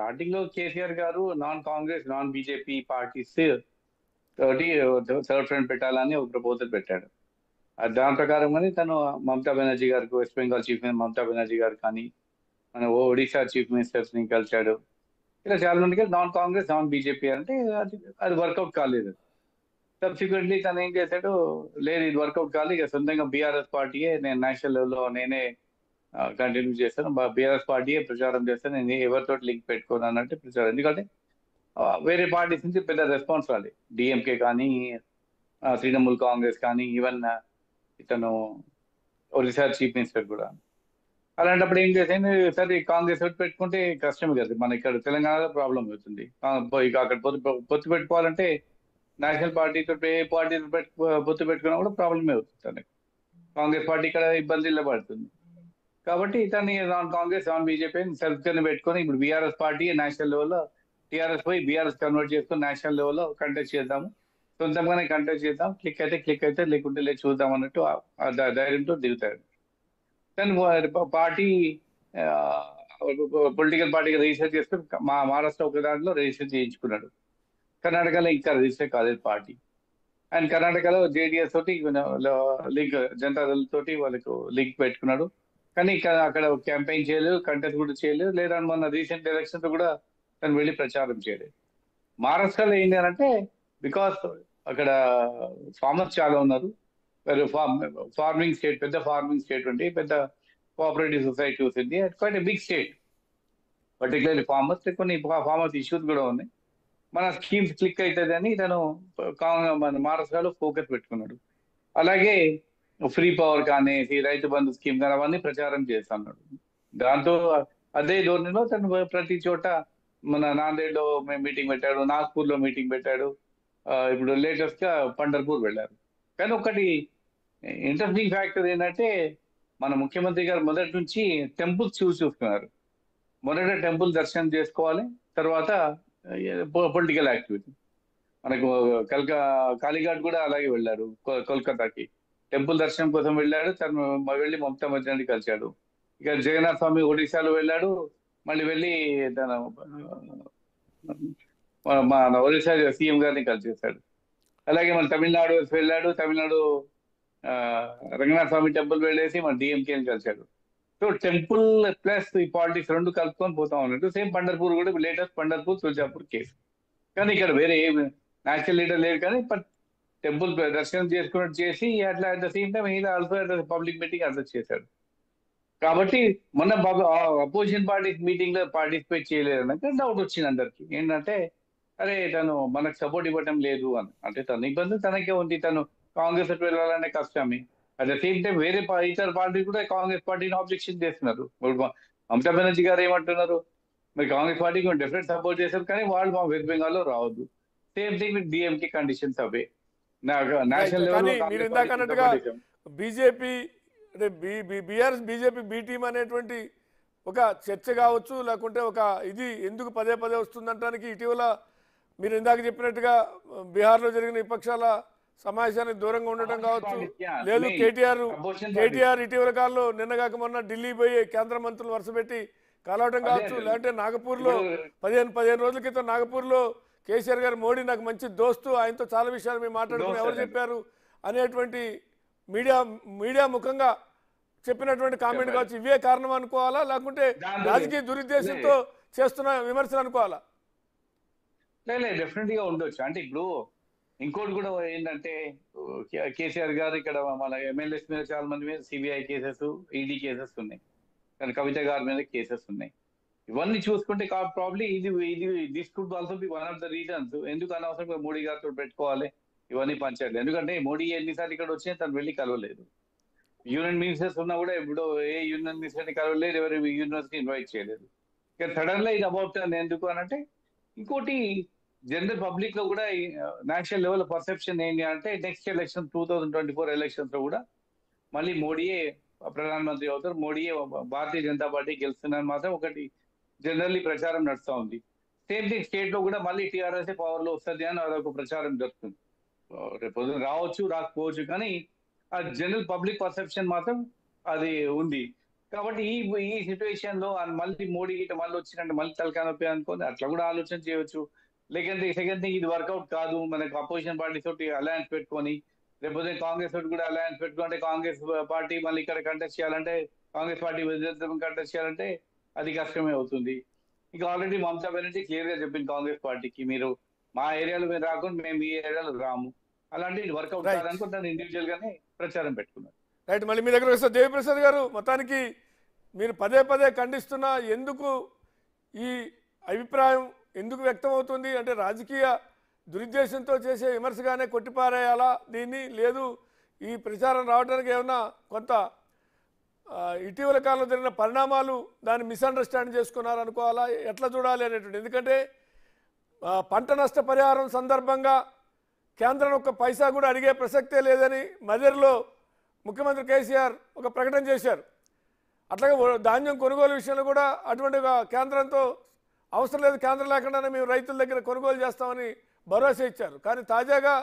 స్టార్టింగ్లో కేసీఆర్ గారు non Congress non BJP parties తోటి థర్డ్ ఫ్రంట్ పెట్టాలని ఒక ప్రపోజల్ పెట్టాడు. దాని దాని ప్రకారంగానే తను మమతా బెనర్జీ గారికి West Bengal chief minister Mamata Banerjee గారు కానీ మన ఒడిశా చీఫ్ మినిస్టర్స్ని కలిశాడు. ఇలా చాలా మందికి నాన్ కాంగ్రెస్ నాన్ బీజేపీ అంటే అది అది వర్కౌట్ కాలేదు. సబ్సిక్వెంట్లీ తను ఏం చేశాడు లేదు ఇది వర్కౌట్ కాలేదు ఇక సొంతంగా బీఆర్ఎస్ పార్టీయే నేను నేషనల్ లెవెల్లో నేనే కంటిన్యూ చేస్తాను. బీఆర్ఎస్ పార్టీయే ప్రచారం చేస్తాను నేను ఎవరితో లింక్ పెట్టుకోను అన్నట్టు ప్రచారం. ఎందుకంటే వేరే పార్టీస్ నుంచి పెద్ద రెస్పాన్స్ రాలేదు డిఎంకే కానీ తృణమూల్ కాంగ్రెస్ కానీ ఈవెన్ ఇతను ఒరిస్సా చీఫ్ మినిస్టర్ కూడా. అలాంటప్పుడు ఏం చేసింది సరే కాంగ్రెస్ ఒకటి పెట్టుకుంటే కష్టం కదా. మన ఇక్కడ తెలంగాణలో ప్రాబ్లం అవుతుంది. ఇక అక్కడ పొత్తు పొత్తు పెట్టుకోవాలంటే నేషనల్ పార్టీతో ఏ పార్టీ పొత్తు పెట్టుకున్నా కూడా ప్రాబ్లమే అవుతుంది తనకి. కాంగ్రెస్ పార్టీ ఇక్కడ ఇబ్బందిలో పడుతుంది కాబట్టి ఇతన్ని non Congress non BJP self కింద పెట్టుకొని ఇప్పుడు బీఆర్ఎస్ పార్టీ నేషనల్ లెవెల్లో టీఆర్ఎస్ పోయి బీఆర్ఎస్ కన్వర్ట్ చేసుకొని నేషనల్ లెవెల్లో కంటెస్ట్ చేద్దాము. సొంతంగానే కంటెస్ట్ చేద్దాం. క్లిక్ అయితే క్లిక్ అయితే లేకుంటే లేదు చూద్దాం అన్నట్టు ధైర్యంతో దిగుతాడు కానీ పార్టీ పొలిటికల్ పార్టీకి రిజిస్టర్ చేసుకుని మా మహారాష్ట్ర ఒక దాంట్లో రిజిస్టర్ చేయించుకున్నాడు. కర్ణాటకలో ఇంకా రిజిస్టర్ కాలేదు పార్టీ అండ్ కర్ణాటకలో జేడిఎస్ తోటి లింక్ జనతాదళ్ తోటి వాళ్ళకు లింక్ పెట్టుకున్నాడు. కానీ ఇక్కడ అక్కడ క్యాంపెయిన్ చేయలేదు కంటెంట్ కూడా చేయలేదు. లేదా మొన్న రీసెంట్ ఎలక్షన్స్ కూడా తను వెళ్ళి ప్రచారం చేయలేదు. మహారాష్ట్రలో ఏంటి అని అంటే బికాస్ అక్కడ ఫార్మర్స్ చాలా ఉన్నారు. ఫార్మింగ్ స్టేట్ పెద్ద ఫార్మింగ్ స్టేట్ ఉంది పెద్ద కోఆపరేటివ్ సొసైటీ ఉంది quite big state particularly farmers కొన్ని ఫార్మర్స్ ఇష్యూస్ కూడా ఉన్నాయి. మన స్కీమ్స్ క్లిక్ అవుతుంది అని తను కాంగ్రెస్ మన మహారాష్ట్రలో ఫోకస్ పెట్టుకున్నాడు. అలాగే ఫ్రీ పవర్ కానీ రైతు బంధు స్కీమ్ కానీ అవన్నీ ప్రచారం చేస్తున్నాడు. దాంతో అదే ధోరణిలో తను ప్రతి చోట మన నాందేడ్లో మీటింగ్ పెట్టాడు నాగ్పూర్లో మీటింగ్ పెట్టాడు ఇప్పుడు లేటెస్ట్గా పండర్పూర్ వెళ్ళారు. కానీ ఒకటి ఇంట్రెస్టింగ్ ఫ్యాక్టర్ ఏంటంటే మన ముఖ్యమంత్రి గారు మొదటి నుంచి టెంపుల్స్ చూసి చూస్తున్నారు. మొదట టెంపుల్ దర్శనం చేసుకోవాలి తర్వాత పొలిటికల్ యాక్టివిటీ మనకు కల్కా కాళీఘాట్ కూడా అలాగే వెళ్ళారు కోల్కతాకి. టెంపుల్ దర్శనం కోసం వెళ్ళాడు తను వెళ్ళి మమతా మధ్యాన్ని కలిశాడు. ఇక జగన్నాథ్ స్వామి ఒడిశాలో వెళ్ళాడు మళ్ళీ వెళ్ళి తన మా మన ఒడిశా సీఎం గారిని కలిసేశాడు. అలాగే మన తమిళనాడు వెళ్ళాడు తమిళనాడు రంగనాథ స్వామి టెంపుల్ వెళ్ళేసి మన డిఎంకేని కలిశాడు. సో టెంపుల్ ప్లస్ ఈ పాలిటిక్స్ రెండు కలుపుకొని పోతా ఉన్నట్టు సేమ్ పండర్పూర్ కూడా లేటెస్ట్ పండర్పూర్ తులజాపూర్ కేసు. కానీ ఇక్కడ వేరే ఏ నేషనల్ లీడర్ లేరు కానీ బట్ టెంపుల్ దర్శనం చేసుకున్నట్టు చేసి అట్లా అట్ ద సేమ్ టైం ఈయన also at public meeting address చేశాడు. కాబట్టి మొన్న అపోజిషన్ పార్టీ మీటింగ్లో పార్టిసిపేట్ చేయలేదు అన్నాక డౌట్ వచ్చింది అందరికి. ఏంటంటే అరే తను మనకు సపోర్ట్ ఇవ్వటం లేదు అని. అంటే తన ఇబ్బంది తనకే ఉంది. తను కాంగ్రెస్ వెళ్ళాలనే వెళ్ళాలంటే కష్టమే. అట్ ద సేమ్ టైం వేరే ఇతర పార్టీ కూడా కాంగ్రెస్ పార్టీని ఆబ్జెక్షన్ చేస్తున్నారు. మమతా బెనర్జీ గారు ఏమంటున్నారు? మరి కాంగ్రెస్ పార్టీకి డెఫినెట్ సపోర్ట్ చేశారు కానీ వాళ్ళు మా వెస్ట్ బెంగాల్లో రావద్దు. Same thing with DMK conditions అవే. కానీ మీరు ఇందాక అన్నట్టుగా బీజేపీ అంటే B BRS BJP B team అనేటువంటి ఒక చర్చ కావచ్చు లేకుంటే ఒక ఇది ఎందుకు పదే పదే వస్తుందంటానికి ఇటీవల మీరు ఇందాక చెప్పినట్టుగా బీహార్లో జరిగిన విపక్షాల సమావేశానికి దూరంగా ఉండటం కావచ్చు. లేదు కేటీఆర్ కేటీఆర్ ఇటీవల కాలంలో నిన్నగాక మొన్న ఢిల్లీ పోయి కేంద్ర మంత్రులు వరుసపెట్టి కలవటం కావచ్చు. లేదంటే నాగపూర్లో పదిహేను పదిహేను రోజుల క్రితం నాగపూర్లో కేసీఆర్ గారు మోడీ నాకు మంచి దోస్తు ఆయనతో చాలా విషయాలు మేము మాట్లాడుకుని ఎవరు. చెప్పారు అనేటువంటి మీడియా మీడియా ముఖంగా చెప్పినటువంటి కామెంట్. కావచ్చు ఇవే కారణం అనుకోవాలా? లేకుంటే రాజకీయ దురుద్దేశంతో చేస్తున్న విమర్శలు అనుకోవాలా? లేదు డెఫినెట్గా ఉండొచ్చు. అంటే ఇప్పుడు ఇంకోటి కూడా ఏంటంటే కేసీఆర్ గారు ఇక్కడ మన ఎమ్మెల్యేస్ మీద చాలా మంది మీద సిబిఐ కేసెస్ ఈడీ కేసెస్ ఉన్నాయి. కానీ కవిత గారి మీద కేసెస్ ఉన్నాయి. ఇవన్నీ చూసుకుంటే ప్రాబ్లీ ఇది ఇది this could also be one of the reasons ఎందుకు అనవసరంగా మోడీ గారితో పెట్టుకోవాలి? ఇవన్నీ పంచాలి. ఎందుకంటే మోడీ ఎన్నిసార్లు ఇక్కడ వచ్చినా తను వెళ్ళి కలవలేదు. యూనియన్ మినిస్టర్స్ ఉన్నా కూడా ఇప్పుడు ఏ యూనియన్ మినిస్టర్ని కలవలేదు ఎవరు యూనివర్సిటీ ఇన్వైట్ చేయలేదు. ఇక సడన్గా ఇది అబౌట్ ఎందుకు అని అంటే ఇంకోటి జనరల్ పబ్లిక్లో కూడా నేషనల్ లెవెల్ పర్సెప్షన్ ఏంటి అంటే next election two thousand twenty four ఎలక్షన్స్లో కూడా మళ్ళీ మోడీయే ప్రధానమంత్రి అవుతారు. మోడీయే భారతీయ జనతా పార్టీ గెలుస్తుందని మాత్రం ఒకటి జనరల్లీ ప్రచారం నడుస్తూ ఉంది. సేమ్ థింగ్ స్టేట్లో కూడా మళ్ళీ టీఆర్ఎస్ పవర్లో వస్తుంది అని అదొక ప్రచారం జరుగుతుంది. రేపు పొద్దున రావచ్చు రాకపోవచ్చు కానీ ఆ జనరల్ పబ్లిక్ పర్సెప్షన్ మాత్రం అది ఉంది. కాబట్టి ఈ ఈ సిచ్యువేషన్లో మళ్ళీ మోడీ ఇటు మళ్ళీ వచ్చినట్టు మళ్ళీ తలకానొప్పి అనుకోని అట్లా కూడా ఆలోచన చేయవచ్చు లేకంటే సెకండ్ థింగ్ ఇది వర్కౌట్ కాదు. మనకు అపోజిషన్ పార్టీ తోటి అలయన్స్ పెట్టుకొని లేకపోతే కాంగ్రెస్ తోటి కూడా అలయన్స్ పెట్టుకుంటే కాంగ్రెస్ పార్టీ మళ్ళీ ఇక్కడ కంటెస్ట్ చేయాలంటే కాంగ్రెస్ పార్టీ కంటెస్ట్ చేయాలంటే అది కష్టమే అవుతుంది. ఇక ఆల్రెడీ మమతా బెనర్జీ క్లియర్గా చెప్పింది కాంగ్రెస్ పార్టీకి మీరు మా ఏరియాలో మీరు రాకుండా మేము ఈ ఏరియాలో రాము. అలాంటి వర్కౌట్. కాదనుకుంటే ఇండివిజువల్ గానే ప్రచారం పెట్టుకున్నారు. రైట్ మళ్ళీ మీ దగ్గర వస్తే దేవిప్రసాద్ గారు మొత్తానికి మీరు పదే పదే ఖండిస్తున్నా ఎందుకు ఈ అభిప్రాయం ఎందుకు వ్యక్తం అవుతుంది అంటే రాజకీయ దురుద్దేశంతో చేసే విమర్శగానే కొట్టిపారేయాలా దీన్ని? లేదు ఈ ప్రచారం రావడానికి ఏమన్నా కొంత ఇటీవల కాలంలో జరిగిన పరిణామాలు దాన్ని మిస్అండర్స్టాండ్ చేసుకున్నారు అనుకోవాలా? ఎట్లా చూడాలి అనేటువంటి ఎందుకంటే పంట నష్ట పరిహారం సందర్భంగా కేంద్రం ఒక్క పైసా కూడా అడిగే ప్రసక్తే లేదని మదిరిలో ముఖ్యమంత్రి కేసీఆర్ ఒక ప్రకటన చేశారు. అట్లాగే ధాన్యం కొనుగోలు విషయంలో కూడా అటువంటి కేంద్రంతో అవసరం లేదు. కేంద్రం లేకుండానే మేము రైతుల దగ్గర కొనుగోలు చేస్తామని భరోసా ఇచ్చారు. కానీ తాజాగా